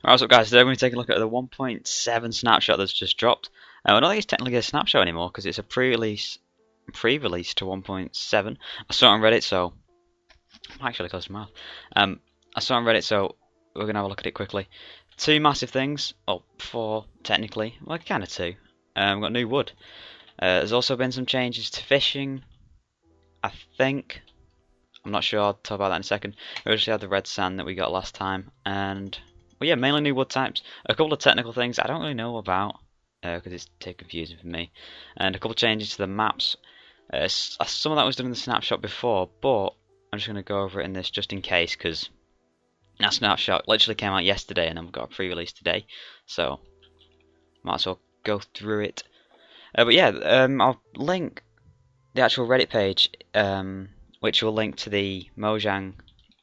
What's up guys, today we're going to take a look at the 1.7 snapshot that's just dropped. Uh, I don't think it's technically a snapshot anymore because it's a pre-release pre-release to 1.7. I saw it on Reddit, so I'm actually close to mouth. Um, I saw it on Reddit, so we're going to have a look at it quickly. Two massive things, or four technically, well kind of two. Um, we've got new wood. Uh, there's also been some changes to fishing, I think. I'm not sure, I'll talk about that in a second. We obviously had the red sand that we got last time, and well, yeah, mainly new wood types. A couple of technical things I don't really know about because uh, it's too confusing for me, and a couple changes to the maps. Uh, uh, some of that was done in the snapshot before, but I'm just going to go over it in this just in case because that snapshot literally came out yesterday and I've got a pre-release today, so might as well go through it. Uh, but yeah, um, I'll link the actual Reddit page, um, which will link to the Mojang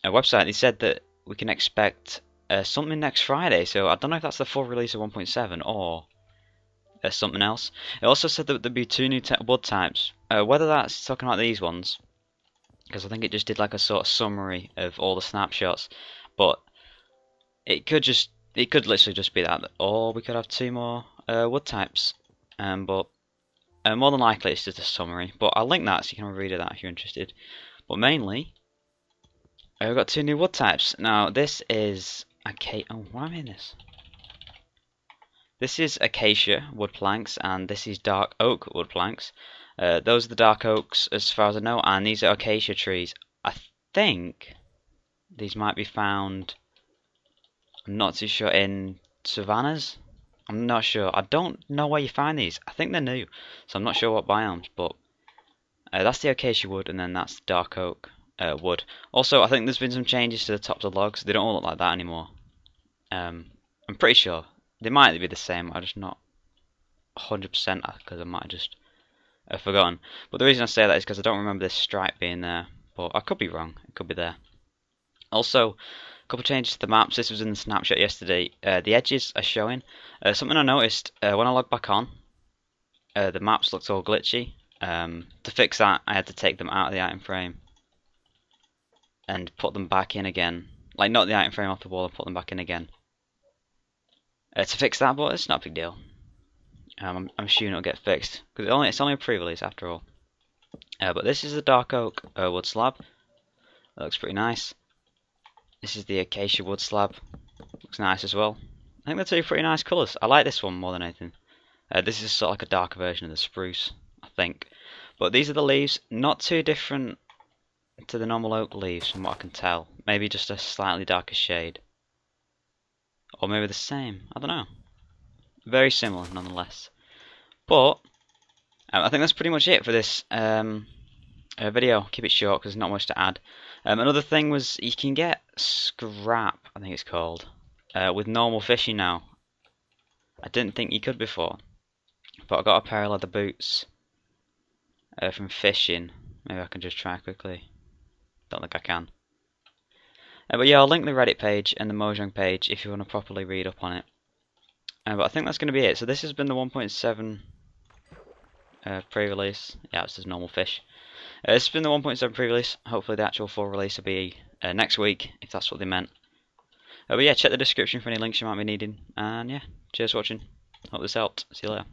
uh, website. They said that we can expect uh, something next Friday. So I don't know if that's the full release of 1.7 or uh, something else. It also said that there'd be two new wood types. Uh, whether that's talking about these ones, because I think it just did like a sort of summary of all the snapshots, but it could just it could literally just be that, or we could have two more uh, wood types. Um, but uh, more than likely it's just a summary. But I'll link that so you can read it that if you're interested. But mainly, uh, we've got two new wood types. Now this is Acacia. Oh, why am I in this? This is acacia wood planks, and this is dark oak wood planks. Uh, those are the dark oaks, as far as I know, and these are acacia trees. I think these might be found. I'm not too sure in savannas. I'm not sure. I don't know where you find these. I think they're new, so I'm not sure what biomes. But uh, that's the acacia wood, and then that's the dark oak uh, wood. Also, I think there's been some changes to the tops of logs. They don't all look like that anymore. Um, I'm pretty sure they might be the same. I'm just not 100% because I might have just uh, forgotten. But the reason I say that is because I don't remember this stripe being there. But I could be wrong. It could be there. Also, a couple changes to the maps. This was in the snapshot yesterday. Uh, the edges are showing. Uh, something I noticed uh, when I logged back on, uh, the maps looked all glitchy. Um, to fix that, I had to take them out of the item frame and put them back in again. Like, not the item frame off the wall and put them back in again. Uh, to fix that, but it's not a big deal. Um, I'm, I'm assuming it'll get fixed. because it only, It's only a pre-release after all. Uh, but this is the dark oak uh, wood slab. Looks pretty nice. This is the acacia wood slab. Looks nice as well. I think they're two pretty nice colours. I like this one more than anything. Uh, this is sort of like a darker version of the spruce, I think. But these are the leaves. Not too different to the normal oak leaves from what I can tell. Maybe just a slightly darker shade. Or maybe the same. I don't know. Very similar nonetheless. But, um, I think that's pretty much it for this um, uh, video. Keep it short because there's not much to add. Um, another thing was you can get scrap, I think it's called, uh, with normal fishing now. I didn't think you could before. But I got a pair of leather boots uh, from fishing. Maybe I can just try quickly. Don't think I can. Uh, but yeah, I'll link the Reddit page and the Mojang page if you want to properly read up on it. Uh, but I think that's going to be it. So this has been the 1.7 uh, pre-release. Yeah, it's just normal fish. Uh, this has been the 1.7 pre-release. Hopefully the actual full release will be uh, next week, if that's what they meant. Uh, but yeah, check the description for any links you might be needing. And yeah, cheers for watching. Hope this helped. See you later.